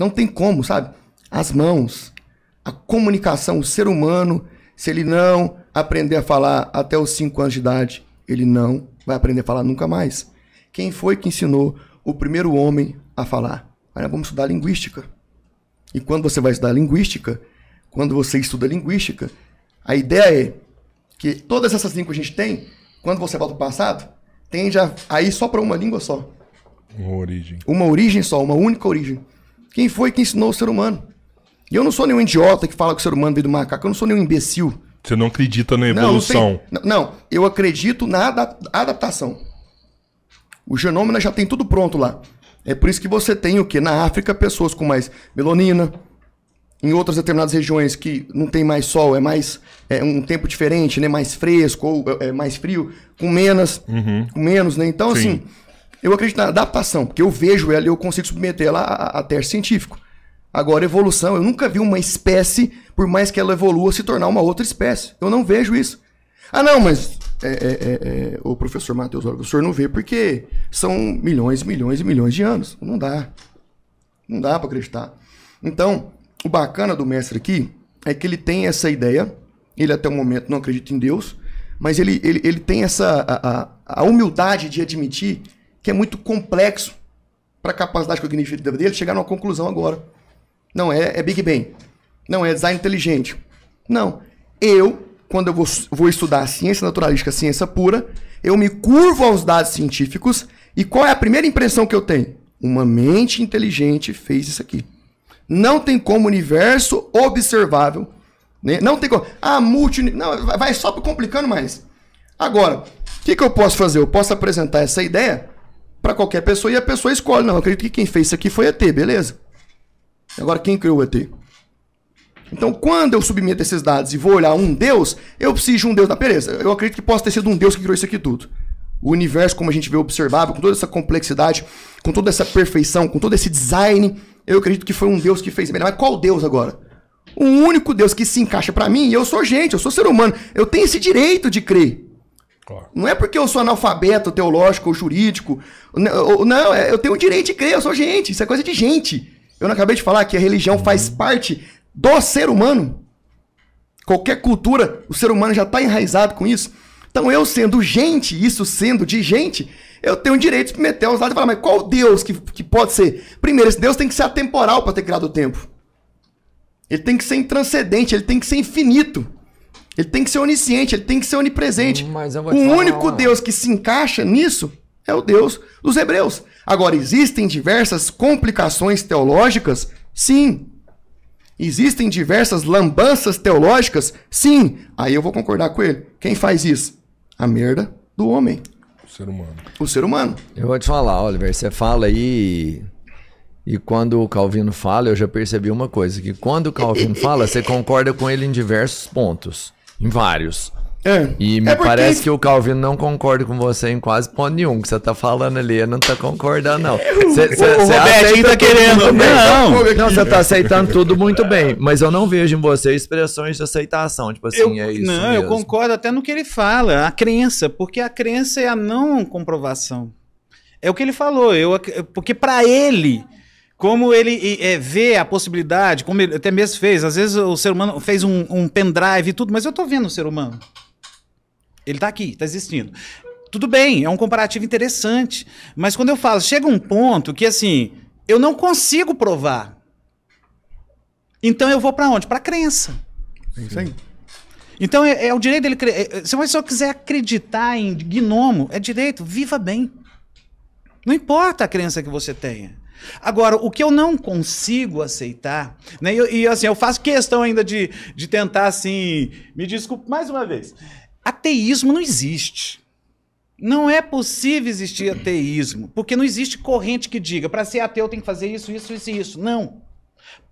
Não tem como, sabe? As mãos, a comunicação, o ser humano, se ele não aprender a falar até os 5 anos de idade, ele não vai aprender a falar nunca mais. Quem foi que ensinou o primeiro homem a falar? Aí nós vamos estudar linguística. E quando você vai estudar linguística, quando você estuda linguística, a ideia é que todas essas línguas que a gente tem, quando você volta para o passado, tende a, a ir só para uma língua só. Uma origem. Uma origem só, uma única origem. Quem foi que ensinou o ser humano? E eu não sou nenhum idiota que fala que o ser humano veio do macaco, eu não sou nenhum imbecil. Você não acredita na Não, não, evolução. tem- não, não, eu acredito na ada- adaptação. O genoma já tem tudo pronto lá. É por isso que você tem o que? Na África, pessoas com mais melanina. Em outras determinadas regiões que não tem mais sol, é mais é um tempo diferente, né? Mais fresco ou é é mais frio, com menos, com menos, né? Então, Sim. assim, eu acredito na adaptação, porque eu vejo ela e eu consigo submeter ela a, a teste científico. Agora, evolução, eu nunca vi uma espécie, por mais que ela evolua, se tornar uma outra espécie. Eu não vejo isso. Ah, não, mas é, é, é, é, o professor Matheus, o senhor não vê porque são milhões, milhões e milhões de anos. Não dá. Não dá para acreditar. Então, o bacana do mestre aqui é que ele tem essa ideia. Ele até o momento não acredita em Deus, mas ele, ele, ele tem essa a, a, a humildade de admitir que é muito complexo para a capacidade cognitiva dele chegar numa conclusão agora. Não é, é Big Bang. Não é design inteligente. Não. Eu, quando eu vou, vou estudar ciência naturalística, ciência pura, eu me curvo aos dados científicos e qual é a primeira impressão que eu tenho? Uma mente inteligente fez isso aqui. Não tem como universo observável. Né? Não tem como. Ah, multi. Não, vai- só complicando mais. Agora, o que, que eu posso fazer? Eu posso apresentar essa ideia para qualquer pessoa e a pessoa escolhe. Não, eu acredito que quem fez isso aqui foi ET, beleza? Agora, quem criou o ET? Então, quando eu submeto esses dados e vou olhar um Deus, eu preciso de um Deus. Não, beleza, eu acredito que possa ter sido um Deus que criou isso aqui tudo. O universo, como a gente vê observável, com toda essa complexidade, com toda essa perfeição, com todo esse design, eu acredito que foi um Deus que fez. Mas qual Deus agora? O único Deus que se encaixa pra mim, e eu sou gente, eu sou ser humano, eu tenho esse direito de crer. Claro. Não é porque eu sou analfabeto, teológico ou jurídico. Não, é- eu tenho o direito de crer, eu sou gente. Isso é coisa de gente. Eu não acabei de falar que a religião faz parte do ser humano. Qualquer cultura, o ser humano já está enraizado com isso. Então, eu sendo gente, isso sendo de gente, eu tenho o direito de meter os lados e falar, mas qual Deus que, que pode ser? Primeiro, esse Deus tem que ser atemporal para ter criado o tempo. Ele tem que ser intranscendente, ele tem que ser infinito. Ele tem que ser onisciente, ele tem que ser onipresente. Mas eu o único uma- Deus que se encaixa nisso é o Deus dos hebreus. Agora, existem diversas complicações teológicas? Sim. Existem diversas lambanças teológicas? Sim. Aí eu vou concordar com ele. Quem faz isso? A merda do homem, O ser humano. o ser humano. Eu vou te falar, Oliver, você fala aí. E quando o Calvino fala, eu já percebi uma coisa: que quando o Calvino fala, você concorda com ele em diversos pontos. Em vários. É. E me É porque- parece que o Calvino não concorda com você em quase ponto nenhum. Que você tá falando ali, ele não tá concordando, não. Você você- o Robertinho tá querendo. bem. Não. Não, você tá aceitando tudo muito bem. Mas eu não vejo em você expressões de aceitação. Tipo assim, Eu- é isso. não, eu mesmo. concordo até no que ele fala, a crença, porque a crença é a não comprovação. É o que ele falou, eu, porque para ele, como ele é, vê a possibilidade, como ele até mesmo fez, às vezes o ser humano fez um, um pendrive e tudo, mas eu tô vendo o ser humano. Ele tá aqui, tá existindo. Tudo bem, é um comparativo interessante, mas quando eu falo, chega um ponto que assim, eu não consigo provar. Então eu vou para onde? Para crença. É. Então é, é o direito dele. cre- é- Se você só quiser acreditar em gnomo, é direito, viva bem. Não importa a crença que você tenha. Agora, o que eu não consigo aceitar, né? E, e, assim, eu faço questão ainda de, de tentar assim. Me desculpe mais uma vez. Ateísmo não existe. Não é possível existir ateísmo, porque não existe corrente que diga para ser ateu tem que fazer isso, isso, isso e isso. Não.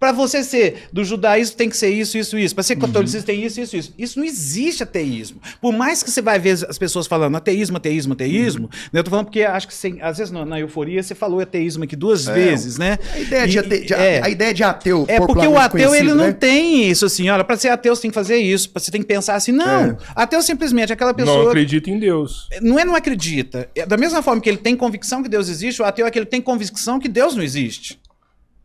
Para você ser do judaísmo tem que ser isso, isso, isso. Para ser catolicismo tem isso, isso, isso. Isso não existe ateísmo. Por mais que você vai ver as pessoas falando ateísmo, ateísmo, ateísmo, né? eu tô falando porque acho que sem- às vezes na, euforia você falou ateísmo aqui duas vezes, né? A ideia, de E- ate- de- é. a ideia de ateu. É porque o ateu ele conhecido, não né? tem isso assim, olha, para ser ateu você tem que fazer isso, você tem que pensar assim. Não, É. ateu simplesmente é aquela Não pessoa acredita em Deus. não é não acredita. É Da mesma forma que ele tem convicção que Deus existe, o ateu é que ele tem convicção que Deus não existe.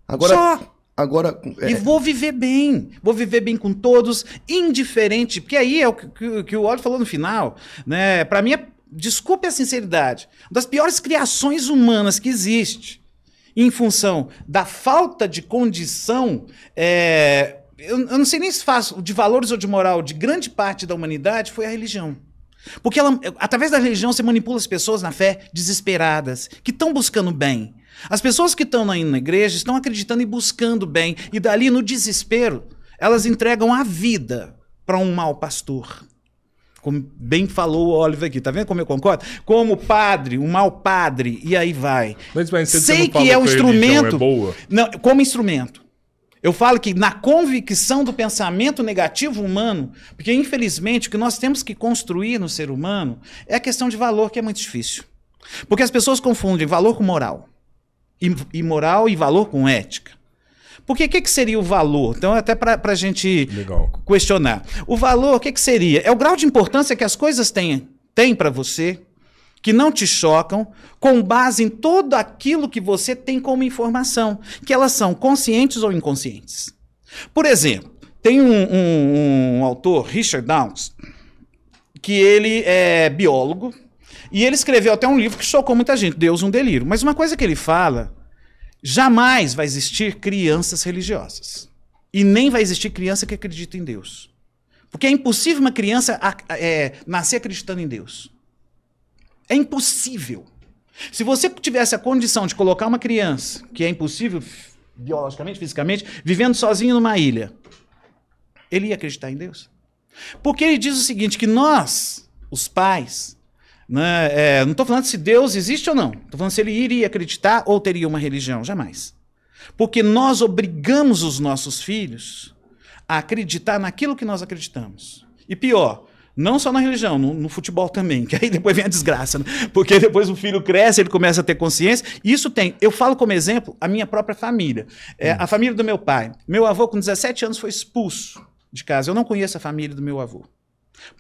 Agora, Só. Agora, é, E vou viver bem. Vou viver bem com todos, indiferente. Porque aí é o que, que, o Oliver falou no final. Né? Para mim, é, desculpe a sinceridade, uma das piores criações humanas que existe, em função da falta de condição. é, eu, eu não sei nem se faço de valores ou de moral de grande parte da humanidade, foi a religião. Porque ela, através da religião você manipula as pessoas na fé desesperadas, que estão buscando bem. As pessoas que estão indo na igreja estão acreditando e buscando bem, e dali no desespero, elas entregam a vida para um mau pastor. Como bem falou o Oliver aqui, tá vendo como eu concordo? Como padre, um mau padre, e aí vai. Mas, mas Sei que é um religião instrumento. É? Não, como instrumento. Eu falo que na convicção do pensamento negativo humano, porque infelizmente o que nós temos que construir no ser humano é a questão de valor, que é muito difícil. Porque as pessoas confundem valor com moral. E, moral e valor com ética. Porque o que, que seria o valor? Então, até para a gente Legal. questionar. O valor, o que, que seria? É o grau de importância que as coisas têm, têm para você, que não te chocam, com base em tudo aquilo que você tem como informação, que elas são conscientes ou inconscientes. Por exemplo, tem um, um- um autor, Richard Dawkins, que ele é biólogo, e ele escreveu até um livro que chocou muita gente, Deus um delírio. Mas uma coisa que ele fala, jamais vai existir crianças religiosas. E nem vai existir criança que acredita em Deus. Porque é impossível uma criança é, nascer acreditando em Deus. É impossível. Se você tivesse a condição de colocar uma criança, que é impossível biologicamente, fisicamente, vivendo sozinho numa ilha, ele ia acreditar em Deus. Porque ele diz o seguinte: que nós, os pais, né, é, não estou falando se Deus existe ou não, estou falando se ele iria acreditar ou teria uma religião, jamais. Porque nós obrigamos os nossos filhos a acreditar naquilo que nós acreditamos. E pior, não só na religião, no, no futebol também, que aí depois vem a desgraça. né? Porque depois o filho cresce, ele começa a ter consciência. Isso tem. Eu falo como exemplo a minha própria família. É, A família do meu pai. Meu avô, com 17 anos, foi expulso de casa. Eu não conheço a família do meu avô.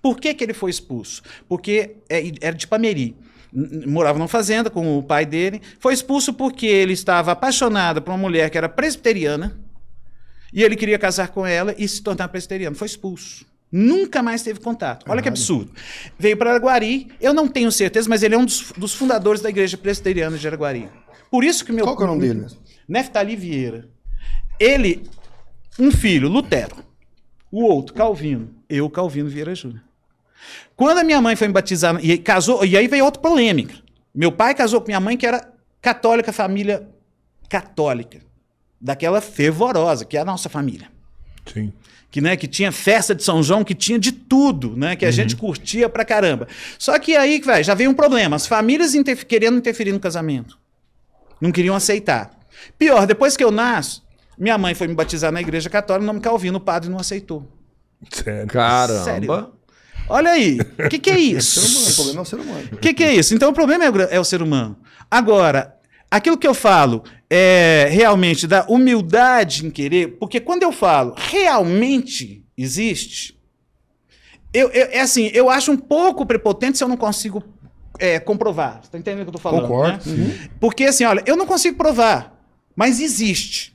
Por que, que ele foi expulso? Porque é, era de Pameri. Morava numa fazenda com o pai dele. Foi expulso porque ele estava apaixonado por uma mulher que era presbiteriana. E ele queria casar com ela e se tornar presbiteriano. Foi expulso. Nunca mais teve contato. Olha que absurdo. Veio para Araguari. Eu não tenho certeza, mas ele é um dos, dos fundadores da igreja presbiteriana de Araguari. Por isso que meu Qual que é o nome dele? Neftali Vieira. Ele, um filho, Lutero. O outro, Calvino. Eu, Calvino Vieira Júnior. Quando a minha mãe foi me batizar, e casou, e aí veio outra polêmica. Meu pai casou com minha mãe, que era católica, família católica. Daquela fervorosa, que é a nossa família. Sim. Que, né, que tinha festa de São João, que tinha de tudo, né? Que a gente curtia pra caramba. Só que aí, vai, já veio um problema. As famílias querendo interferir no casamento. Não queriam aceitar. Pior, depois que eu nasço, minha mãe foi me batizar na igreja católica, o nome Calvino, o padre não aceitou. Sério. Caramba. Sério. Olha aí, o que, que é O isso? problema é o ser humano. O que, que é isso? Então o problema é o, é o ser humano. Agora, aquilo que eu falo é realmente da humildade em querer, porque quando eu falo realmente existe, eu, eu- é assim, eu acho um pouco prepotente se eu não consigo é, comprovar. Você tá entendendo o que eu tô falando? Concordo. né? Porque assim, olha, eu não consigo provar, mas existe.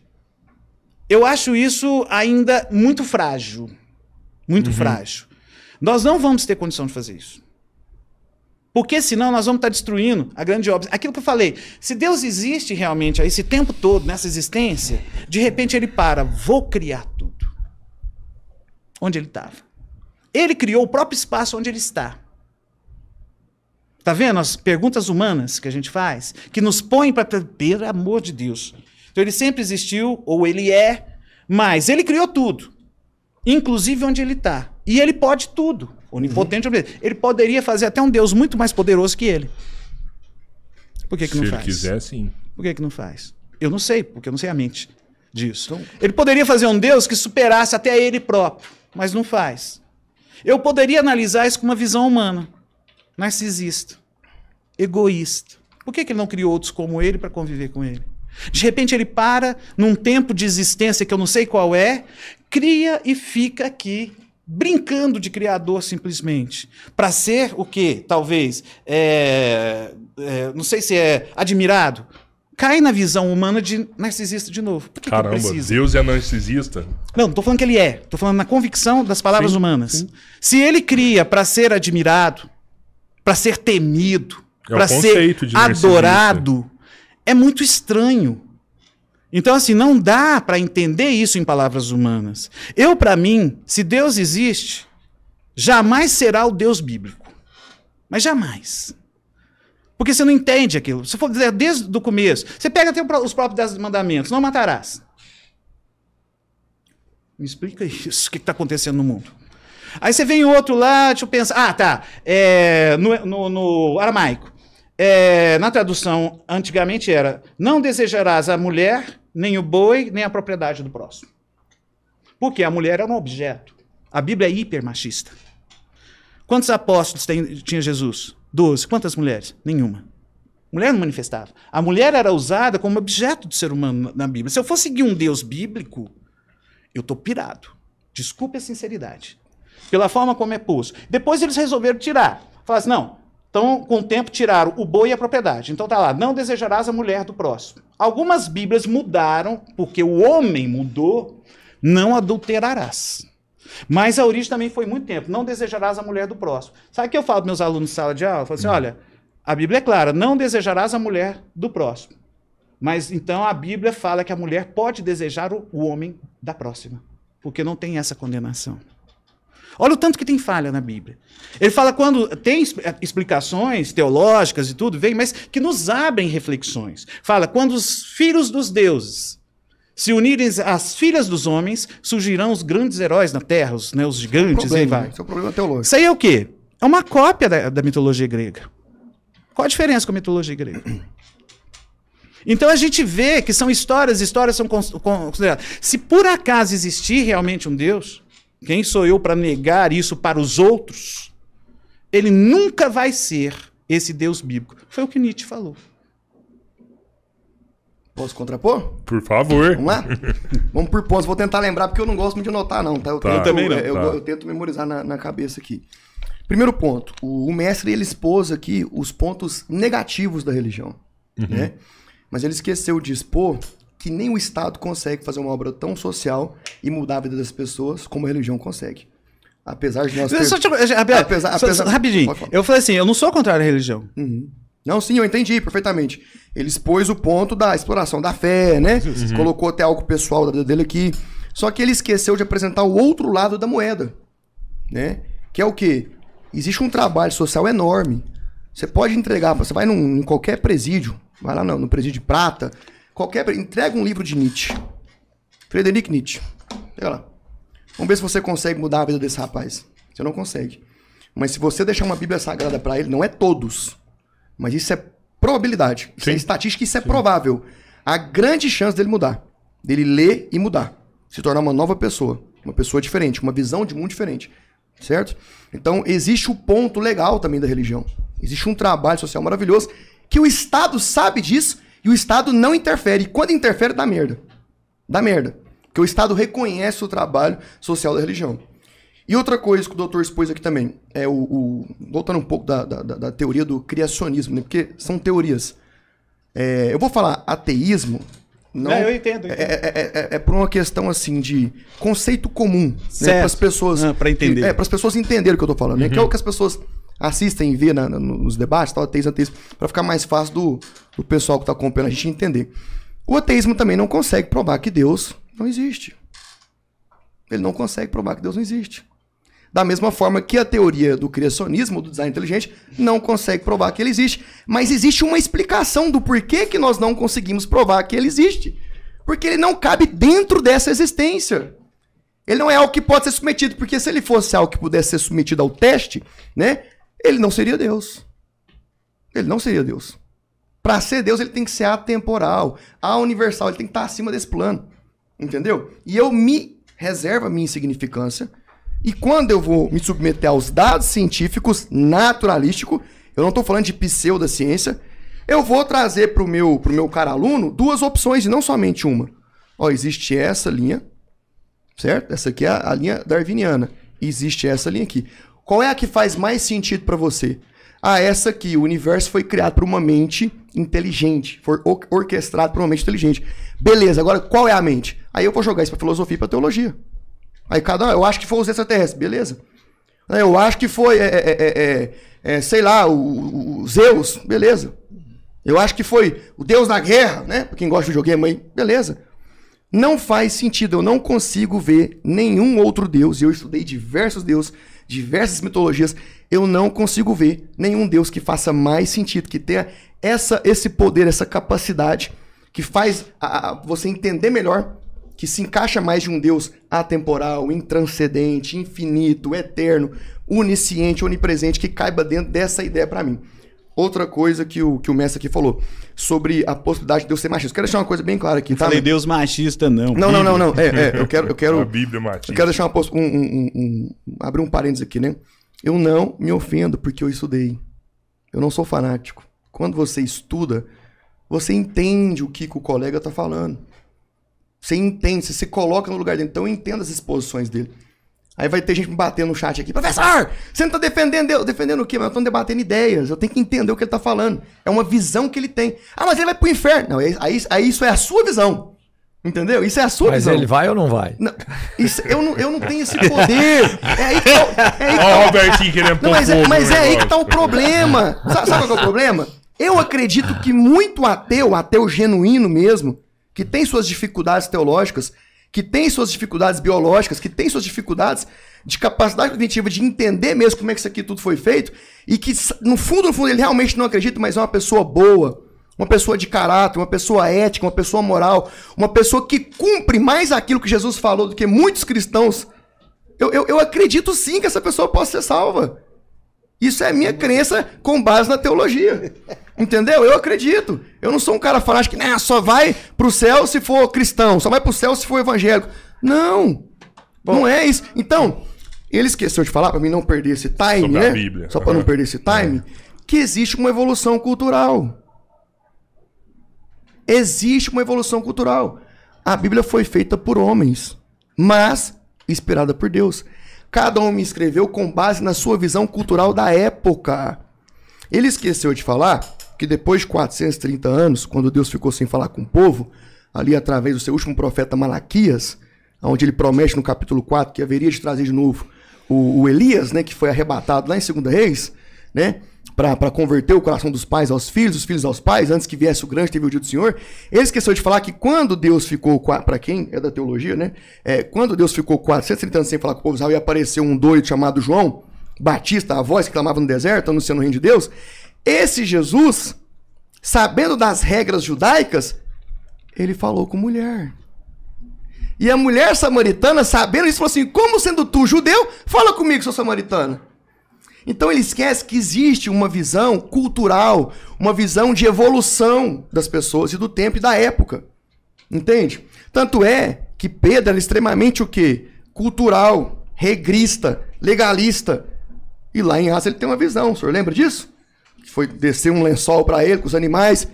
Eu acho isso ainda muito frágil. Muito frágil. Nós não vamos ter condição de fazer isso. Porque senão nós vamos estar destruindo a grande obra. Aquilo que eu falei, se Deus existe realmente esse tempo todo nessa existência, de repente ele para, vou criar tudo. Onde ele estava. Ele criou o próprio espaço onde ele está. Tá vendo as perguntas humanas que a gente faz? Que nos põem para. Pelo amor de Deus. Então ele sempre existiu, ou ele é, mas ele criou tudo. Inclusive onde ele está. E ele pode tudo. Onipotente, omnipotente. Ele poderia fazer até um Deus muito mais poderoso que ele. Por que, que Se não ele faz? quiser, sim. Por que, que não faz? Eu não sei, porque eu não sei a mente disso. ele poderia fazer um Deus que superasse até ele próprio, mas não faz. Eu poderia analisar isso com uma visão humana, narcisista, egoísta. Por que, que ele não criou outros como ele para conviver com ele? De repente ele para num tempo de existência que eu não sei qual é, cria e fica aqui brincando de criador simplesmente para ser o que talvez é, é, não sei se é admirado cai na visão humana de narcisista de novo. Por que, que Caramba, preciso? Deus é narcisista? Não, não tô falando que ele é. Tô falando na convicção das palavras Sim, humanas. Se ele cria para ser admirado, para ser temido, É para ser adorado, é muito estranho. Então, assim, não dá para entender isso em palavras humanas. Eu, para mim, se Deus existe, jamais será o Deus bíblico. Mas jamais. Porque você não entende aquilo. Se for dizer desde o começo, você pega até os próprios dez mandamentos, não matarás. Me explica isso, o que está acontecendo no mundo. Aí você vem outro lá, deixa eu pensar. Ah, tá. É, no, no- no aramaico. É, na tradução, antigamente era: Não desejarás a mulher, nem o boi, nem a propriedade do próximo. Porque a mulher era um objeto. A Bíblia é hiper machista. Quantos apóstolos tem- tinha Jesus? Doze. Quantas mulheres? Nenhuma. Mulher não manifestava. A mulher era usada como objeto do ser humano na Bíblia. Se eu for seguir um Deus bíblico, eu tô pirado. Desculpe a sinceridade. Pela forma como é posto. Depois eles resolveram tirar. Falaram assim, não. Então, com o tempo, tiraram o boi e a propriedade. Então tá lá, não desejarás a mulher do próximo. Algumas Bíblias mudaram, porque o homem mudou, não adulterarás. Mas a origem também foi muito tempo. Não desejarás a mulher do próximo. Sabe o que eu falo para meus alunos em sala de aula? Eu falo assim: olha, a Bíblia é clara, não desejarás a mulher do próximo. Mas então a Bíblia fala que a mulher pode desejar o homem da próxima. Porque não tem essa condenação. Olha o tanto que tem falha na Bíblia. Ele fala quando tem es- explicações teológicas e tudo, vem, mas que nos abrem reflexões. Fala, quando os filhos dos deuses se unirem às filhas dos homens, surgirão os grandes heróis na terra, os, né, os gigantes, e aí Problema, vai. Esse é o problema teológico. Isso aí é o quê? É uma cópia da, da mitologia grega. Qual a diferença com a mitologia grega? Então a gente vê que são histórias, histórias são cons- con- consideradas. Se por acaso existir realmente um Deus, quem sou eu para negar isso para os outros? Ele nunca vai ser esse Deus bíblico. Foi o que Nietzsche falou. Posso contrapor? Por favor. Vamos lá? Vamos por pontos. Vou tentar lembrar, porque eu não gosto muito de anotar, não, tá? Eu, Tá. tento, Eu também não, Eu, tá. eu tento memorizar na, na cabeça aqui. Primeiro ponto. O, o mestre, ele expôs aqui os pontos negativos da religião, né? Mas ele esqueceu de expor que nem o Estado consegue fazer uma obra tão social e mudar a vida das pessoas como a religião consegue. Apesar de nós ter... Só, te- Abel, Apesar- só- apesar- só- rapidinho. Eu falei assim, eu não sou contrário à religião. Não, sim, eu entendi perfeitamente. Ele expôs o ponto da exploração da fé, né? Colocou até algo pessoal da vida dele aqui. Só que ele esqueceu de apresentar o outro lado da moeda, né? Que é o quê? Existe um trabalho social enorme. Você pode entregar, você vai num, em qualquer presídio, vai lá no, no presídio de prata, qualquer, entrega um livro de Nietzsche. Frederic Nietzsche. Pega lá. Vamos ver se você consegue mudar a vida desse rapaz. Você não consegue. Mas se você deixar uma Bíblia Sagrada pra ele, não é todos, mas isso é probabilidade. Isso é Sim. estatística, isso é provável. Há grande chance dele mudar. Dele ler e mudar. Se tornar uma nova pessoa. Uma pessoa diferente, uma visão de mundo diferente. Certo? Então, existe o ponto legal também da religião. Existe um trabalho social maravilhoso que o Estado sabe disso e o Estado não interfere. E quando interfere, dá merda. Dá merda. Porque o Estado reconhece o trabalho social da religião. E outra coisa que o doutor expôs aqui também, é o. o- voltando um pouco da, da, da- teoria do criacionismo, né? Porque são teorias. É, eu vou falar ateísmo. Não, É, eu entendo, eu É, é- é- é por uma questão assim de conceito comum né, para as pessoas. Ah, pra entender. É, para as pessoas entenderem o que eu tô falando, né? Que é o que as pessoas assistem vê na- nos debates, tal, ateísmo, ateísmo, para ficar mais fácil do, do pessoal que tá acompanhando a gente entender. O ateísmo também não consegue provar que Deus não existe. Ele não consegue provar que Deus não existe. Da mesma forma que a teoria do criacionismo, do design inteligente, não consegue provar que ele existe. Mas existe uma explicação do porquê que nós não conseguimos provar que ele existe. Porque ele não cabe dentro dessa existência. Ele não é algo que pode ser submetido, porque se ele fosse algo que pudesse ser submetido ao teste, né, ele não seria Deus. Ele não seria Deus. Para ser Deus, ele tem que ser atemporal, universal, ele tem que estar acima desse plano. Entendeu? E eu me reservo a minha insignificância. E quando eu vou me submeter aos dados científicos naturalísticos, eu não estou falando de pseudociência, eu vou trazer para o meu, pro meu cara aluno duas opções e não somente uma. Ó, existe essa linha, certo? Essa aqui é a, a linha darwiniana. Existe essa linha aqui. Qual é a que faz mais sentido para você? Ah, essa aqui, o universo foi criado por uma mente inteligente, or- orquestrado por uma mente inteligente. Beleza, agora qual é a mente? Aí eu vou jogar isso pra filosofia e pra teologia. Aí cada um, eu acho que foi os extraterrestres, beleza. Eu acho que foi, é, é, é, é, é, sei lá, o, o- Zeus, beleza. Eu acho que foi o Deus da guerra, né? Pra quem gosta de videogame aí, beleza. Não faz sentido, eu não consigo ver nenhum outro Deus. e Eu estudei diversos deuses, diversas mitologias. Eu não consigo ver nenhum Deus que faça mais sentido, que tenha essa, esse poder, essa capacidade, que faz a- a- você entender melhor, que se encaixa mais de um Deus atemporal, intranscendente, infinito, eterno, onisciente, onipresente, que caiba dentro dessa ideia pra mim. Outra coisa que o, que o mestre aqui falou, sobre a possibilidade de Deus ser machista. Quero deixar uma coisa bem clara aqui, tá? Falei Deus machista, não. Não, não, não, não. É, é, eu quero, eu quero, A Bíblia machista. eu quero deixar uma um, um, um, um- abrir um parênteses aqui, né? Eu não me ofendo porque eu estudei. Eu não sou fanático. Quando você estuda, você entende o que, que o colega tá falando. Você entende, você se coloca no lugar dele. Então eu entendo as exposições dele. Aí vai ter gente me batendo no chat aqui. Professor, você não tá defendendo Deus. Defendendo o quê? Mas eu tô debatendo ideias. Eu tenho que entender o que ele tá falando. É uma visão que ele tem. Ah, mas ele vai pro inferno. Não, aí, aí- aí isso é a sua visão. Entendeu? Isso é a sua Mas visão. ele vai ou não vai? Não, isso, eu, não, eu não tenho esse poder. É aí que tá, o- é aí que Ó, tá o o- Robertinho querendo não, mas, é, mas é aí que tá o problema. Sabe, sabe qual que é o problema? Eu acredito que muito ateu, ateu genuíno mesmo, que tem suas dificuldades teológicas, que tem suas dificuldades biológicas, que tem suas dificuldades de capacidade cognitiva de entender mesmo como é que isso aqui tudo foi feito, e que no fundo, no fundo, ele realmente não acredita, mas é uma pessoa boa, uma pessoa de caráter, uma pessoa ética, uma pessoa moral, uma pessoa que cumpre mais aquilo que Jesus falou do que muitos cristãos. Eu, eu, eu acredito sim que essa pessoa possa ser salva. Isso é minha crença com base na teologia. Entendeu? Eu acredito. Eu não sou um cara fanático que né, só vai pro céu se for cristão, só vai pro céu se for evangélico. Não. não é isso. Então, ele esqueceu de falar, pra mim não perder esse time, Sobre a né? Bíblia. Só pra não Aham. perder esse time, que existe uma evolução cultural. Existe uma evolução cultural. A Bíblia foi feita por homens, mas inspirada por Deus. Cada homem escreveu com base na sua visão cultural da época. Ele esqueceu de falar que depois de 430 anos, quando Deus ficou sem falar com o povo, ali através do seu último profeta Malaquias, onde ele promete no capítulo 4 que haveria de trazer de novo o, o Elias, né, que foi arrebatado lá em 2 Reis, né, para converter o coração dos pais aos filhos, os filhos aos pais, antes que viesse o grande teve o dia do Senhor. Ele esqueceu de falar que quando Deus ficou, para quem é da teologia, né, é, quando Deus ficou 430 anos sem falar com o povo Israel e apareceu um doido chamado João Batista, a voz que clamava no deserto, anunciando o reino de Deus, esse Jesus, sabendo das regras judaicas, ele falou com mulher. E a mulher samaritana, sabendo isso, falou assim: Como sendo tu judeu, fala comigo, sou samaritana. Então ele esquece que existe uma visão cultural, uma visão de evolução das pessoas e do tempo e da época. Entende? Tanto é que Pedro era extremamente o quê? Cultural, regrista, legalista. E lá em Atos ele tem uma visão, o senhor lembra disso? Foi descer um lençol para ele com os animais.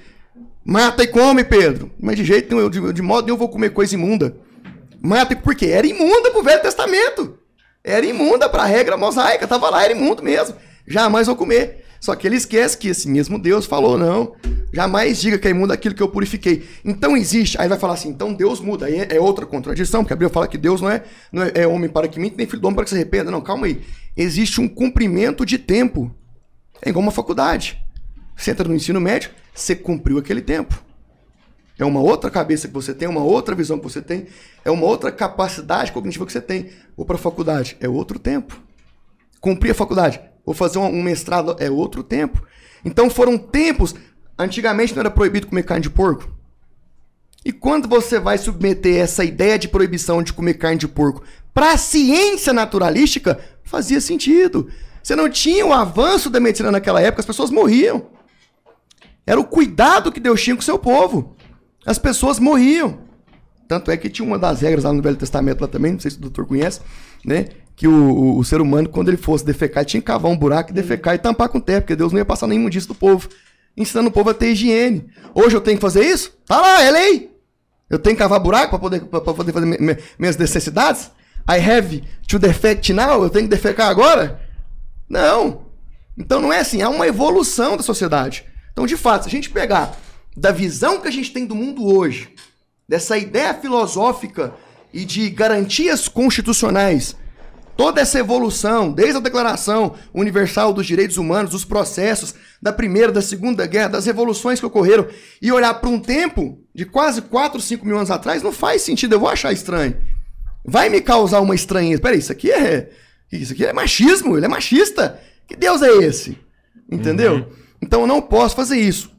Mata e come, Pedro. Mas de jeito nenhum, de, de modo nenhum eu vou comer coisa imunda. Mata, por quê? Era imunda pro Velho Testamento. Era imunda pra regra mosaica, tava lá, era imundo mesmo. Jamais vou comer. Só que ele esquece que esse mesmo Deus falou, não, jamais diga que é imundo aquilo que eu purifiquei. Então existe, aí vai falar assim, então Deus muda. Aí é outra contradição, porque a Bíblia fala que Deus não é, não é, é homem para que minta, nem filho do homem para que se arrependa. Não, calma aí. Existe um cumprimento de tempo. É igual uma faculdade. Você entra no ensino médio, você cumpriu aquele tempo. É uma outra cabeça que você tem, uma outra visão que você tem, é uma outra capacidade cognitiva que você tem. Vou para a faculdade, é outro tempo. Cumprir a faculdade, vou fazer um mestrado, é outro tempo. Então foram tempos. Antigamente não era proibido comer carne de porco. E quando você vai submeter essa ideia de proibição de comer carne de porco para a ciência naturalística, fazia sentido. Você não tinha o avanço da medicina naquela época, as pessoas morriam. Era o cuidado que Deus tinha com o seu povo. As pessoas morriam. Tanto é que tinha uma das regras lá no Velho Testamento lá também, não sei se o doutor conhece, né? Que o, o, o ser humano, quando ele fosse defecar, tinha que cavar um buraco defecar e tampar com terra, porque Deus não ia passar nenhum disso do povo. Ensinando o povo a ter higiene. Hoje eu tenho que fazer isso? Tá lá, é lei. Eu tenho que cavar buraco para poder, poder fazer minhas necessidades? I have to defect now? Eu tenho que defecar agora? Não. Então não é assim, há uma evolução da sociedade. Então, de fato, se a gente pegar da visão que a gente tem do mundo hoje, dessa ideia filosófica e de garantias constitucionais, toda essa evolução, desde a Declaração Universal dos Direitos Humanos, dos processos da Primeira, da Segunda Guerra, das revoluções que ocorreram, e olhar para um tempo de quase 4, 5 mil anos atrás, não faz sentido, eu vou achar estranho. Vai me causar uma estranheza. Peraí, isso aqui é. Isso aqui é machismo, ele é machista. Que Deus é esse? Entendeu? Uhum. Então eu não posso fazer isso.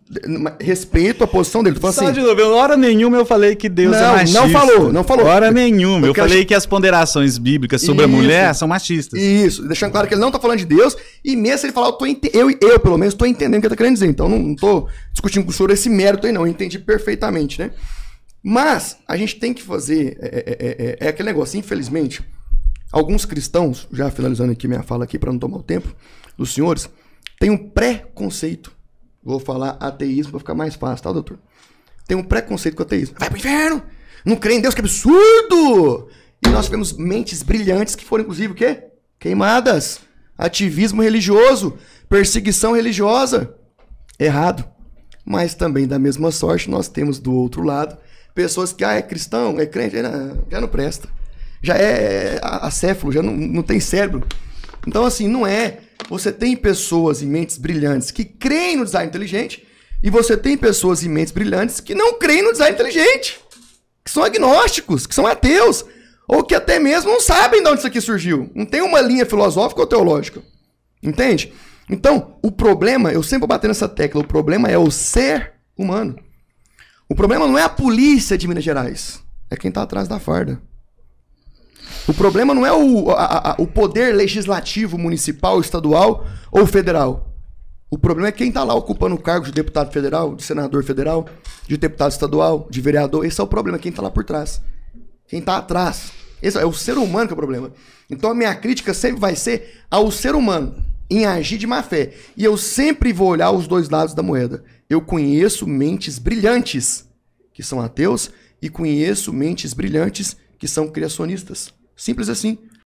Respeito a posição dele. Tu fala Só assim, de novo, eu- hora nenhuma eu falei que Deus Não, é não machista. falou, não falou. Hora nenhuma. Eu a falei que as ponderações bíblicas sobre a Isso. mulher são machistas. Isso, deixando claro que ele não tá falando de Deus, e mesmo se ele falar, eu, tô ente- eu, eu pelo menos, tô entendendo o que ele tá querendo dizer. Então, não, não tô discutindo com o senhor esse mérito aí, não. Eu entendi perfeitamente, né? Mas, a gente tem que fazer. É, é- é- é- é aquele negócio, infelizmente, alguns cristãos, já finalizando aqui minha fala aqui para não tomar o tempo dos senhores, têm um preconceito. Vou falar ateísmo para ficar mais fácil, tá, doutor? Tem um preconceito com ateísmo. Vai pro inferno! Não crê em Deus, que absurdo! E nós tivemos mentes brilhantes que foram, inclusive, o quê? Queimadas. Ativismo religioso. Perseguição religiosa. Errado. Mas também, da mesma sorte, nós temos do outro lado pessoas que, ah, é cristão, é crente, já não presta. Já é acéfalo, já não, não tem cérebro. Então, assim, não é. Você tem pessoas em mentes brilhantes que creem no design inteligente e você tem pessoas em mentes brilhantes que não creem no design inteligente, que são agnósticos, que são ateus, ou que até mesmo não sabem de onde isso aqui surgiu. Não tem uma linha filosófica ou teológica. Entende? Então, o problema, eu sempre bater nessa tecla, o problema é o ser humano. O problema não é a polícia de Minas Gerais, é quem está atrás da farda. O problema não é o, a- a- o poder legislativo municipal, estadual ou federal. O problema é quem está lá ocupando o cargo de deputado federal, de senador federal, de deputado estadual, de vereador. Esse é o problema, quem está lá por trás. Quem está atrás. Esse é o ser humano que é o problema. Então a minha crítica sempre vai ser ao ser humano, em agir de má fé. E eu sempre vou olhar os dois lados da moeda. Eu conheço mentes brilhantes que são ateus e conheço mentes brilhantes que são criacionistas. Simples assim.